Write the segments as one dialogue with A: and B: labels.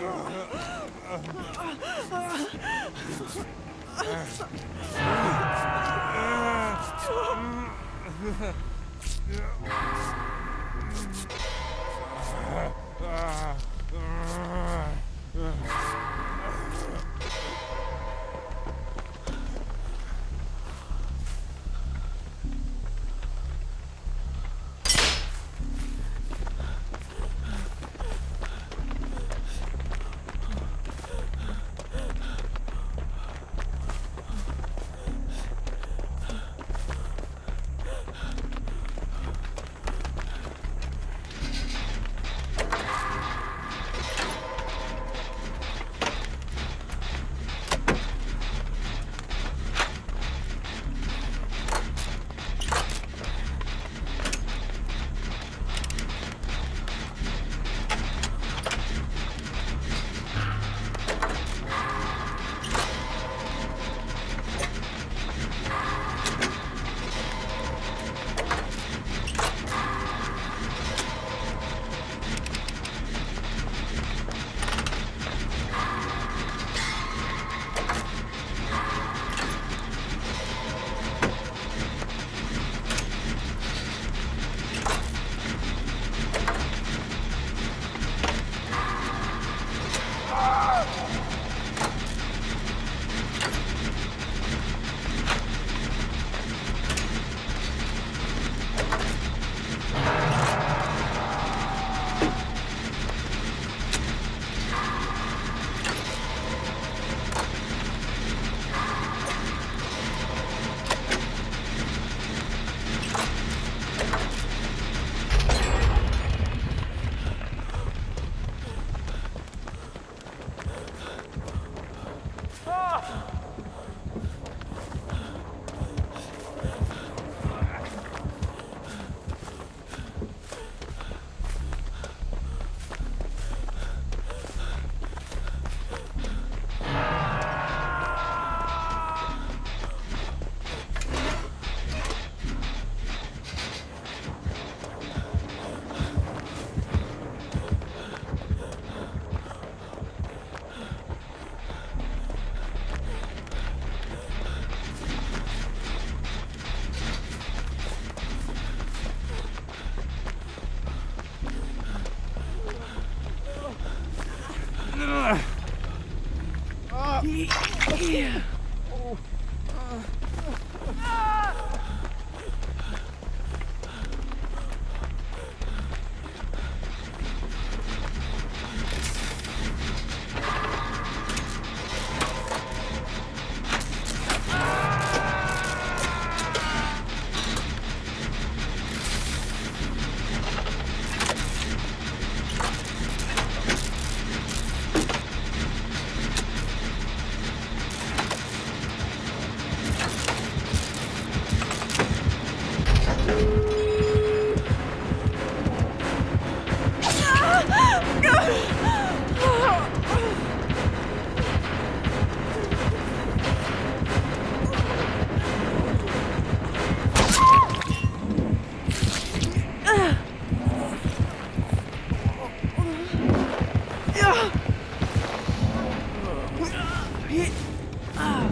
A: Ugh.
B: Hit. Ah.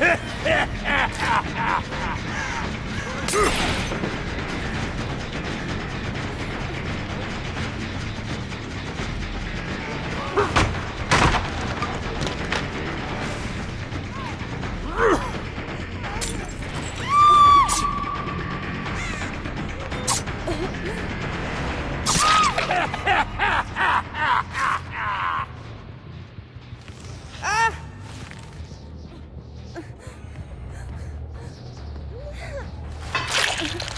B: Yeah.
A: it.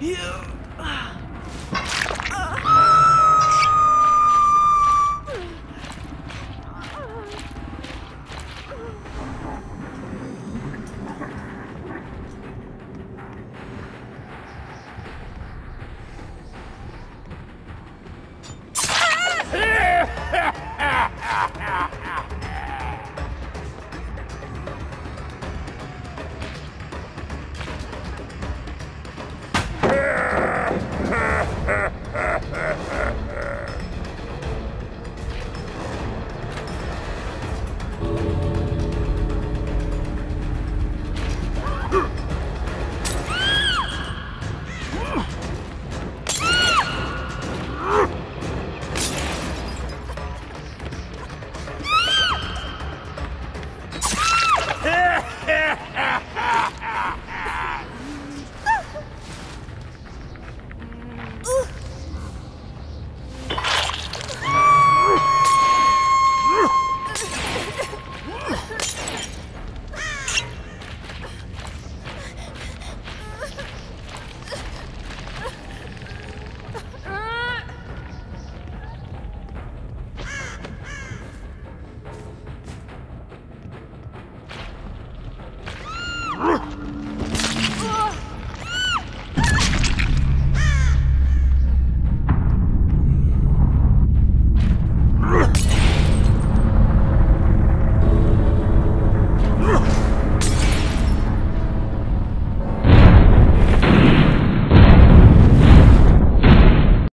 A: You...